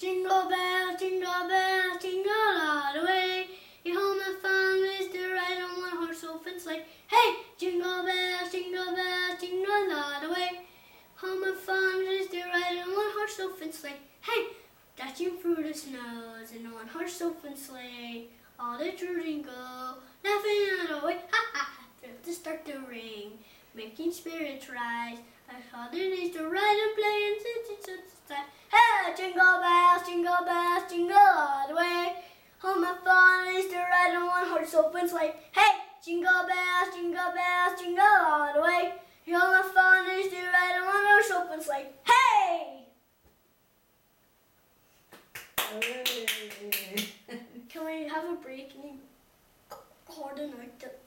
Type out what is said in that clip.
Jingle bells, jingle bells, jingle all the way. Your home and fun is to ride on one horse open sleigh. Hey, jingle bells, jingle bells, jingle all the way. Home and fun is to ride on one horse open sleigh. Hey, dashing through the snows in one horse open sleigh. All the children go laughing all the way. Ha ha! To start to ring, making spirits rise. Like holidays to ride and play and sit sit and Hey, jingle bells, jingle bells, jingle all the way. Home and fun is to ride on one horse open sleigh. Hey, jingle bells, jingle bells, jingle all the way. Home and fun is to ride on one horse open sleigh. Hey! Can we have a break and you note that